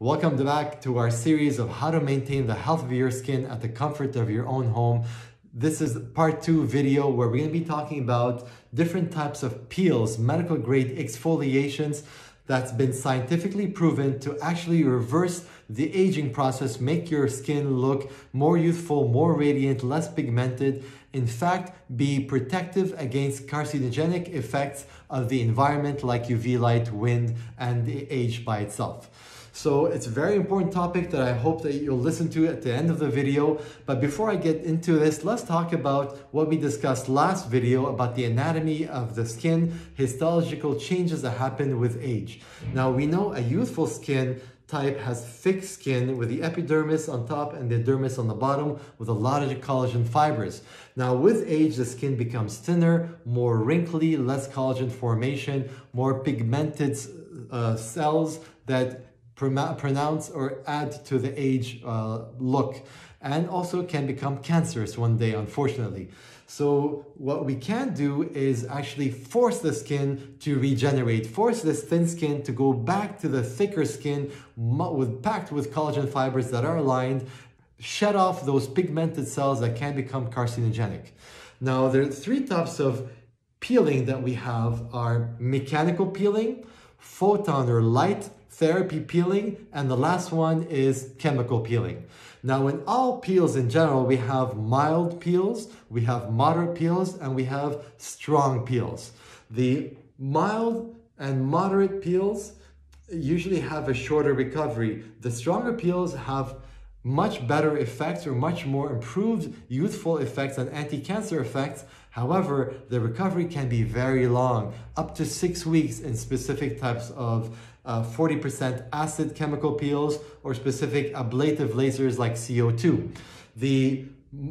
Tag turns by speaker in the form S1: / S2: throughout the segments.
S1: Welcome back to our series of how to maintain the health of your skin at the comfort of your own home. This is part two video where we're going to be talking about different types of peels, medical grade exfoliations that's been scientifically proven to actually reverse the aging process, make your skin look more youthful, more radiant, less pigmented, in fact, be protective against carcinogenic effects of the environment like UV light, wind, and age by itself. So it's a very important topic that I hope that you'll listen to at the end of the video. But before I get into this, let's talk about what we discussed last video about the anatomy of the skin, histological changes that happen with age. Now we know a youthful skin type has thick skin with the epidermis on top and the dermis on the bottom with a lot of collagen fibers. Now with age, the skin becomes thinner, more wrinkly, less collagen formation, more pigmented uh, cells that pronounce or add to the age uh, look and also can become cancerous one day, unfortunately. So what we can do is actually force the skin to regenerate, force this thin skin to go back to the thicker skin with, packed with collagen fibers that are aligned, shed off those pigmented cells that can become carcinogenic. Now, there are three types of peeling that we have are mechanical peeling, photon or light therapy peeling, and the last one is chemical peeling. Now, in all peels in general, we have mild peels, we have moderate peels, and we have strong peels. The mild and moderate peels usually have a shorter recovery. The stronger peels have much better effects or much more improved youthful effects and anti-cancer effects. However, the recovery can be very long, up to six weeks in specific types of 40% uh, acid chemical peels or specific ablative lasers like CO2. The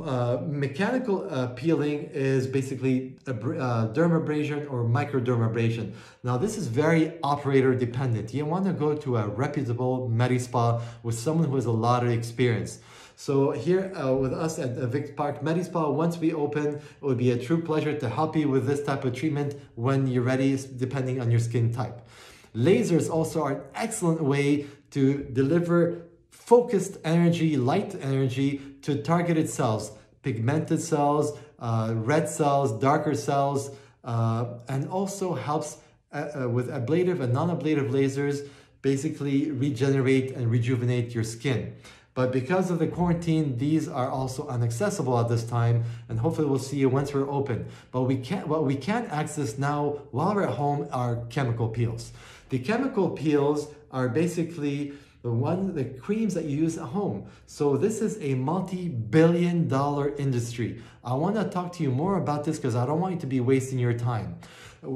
S1: uh, mechanical uh, peeling is basically a uh, dermabrasion or microdermabrasion. Now this is very operator dependent. You want to go to a reputable med spa with someone who has a lot of experience. So here uh, with us at Vic Park Medispa, once we open, it would be a true pleasure to help you with this type of treatment when you're ready, depending on your skin type. Lasers also are an excellent way to deliver focused energy, light energy to targeted cells, pigmented cells, uh, red cells, darker cells, uh, and also helps uh, uh with ablative and non-ablative lasers basically regenerate and rejuvenate your skin. But because of the quarantine, these are also inaccessible at this time, and hopefully we'll see you once we're open. But we can't, what we can access now while we're at home are chemical peels. The chemical peels are basically the one, the creams that you use at home. So this is a multi-billion dollar industry. I want to talk to you more about this because I don't want you to be wasting your time.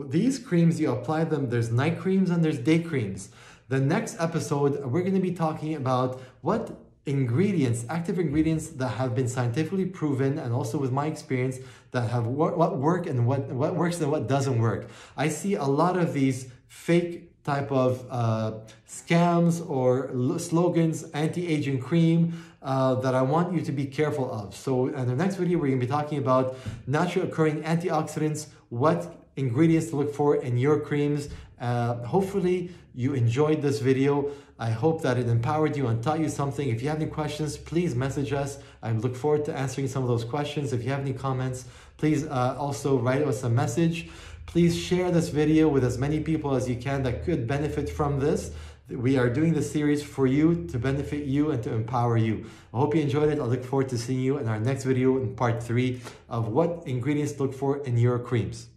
S1: These creams, you apply them, there's night creams and there's day creams. The next episode, we're going to be talking about what ingredients, active ingredients that have been scientifically proven and also with my experience that have what, what work and what, what works and what doesn't work. I see a lot of these fake type of uh, scams or slogans, anti-aging cream, uh, that I want you to be careful of. So in the next video, we're gonna be talking about natural occurring antioxidants, what ingredients to look for in your creams. Uh, hopefully you enjoyed this video. I hope that it empowered you and taught you something. If you have any questions, please message us. I look forward to answering some of those questions. If you have any comments, please uh, also write us a message. Please share this video with as many people as you can that could benefit from this. We are doing this series for you, to benefit you and to empower you. I hope you enjoyed it. I look forward to seeing you in our next video in part three of what ingredients to look for in your creams.